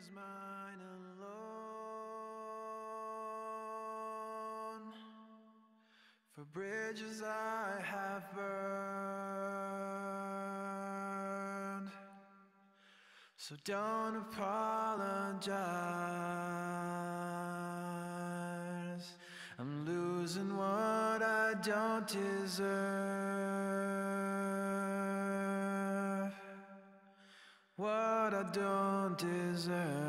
is mine alone. For bridges I have burned. So don't apologize. I'm losing what I don't deserve. What I don't deserve.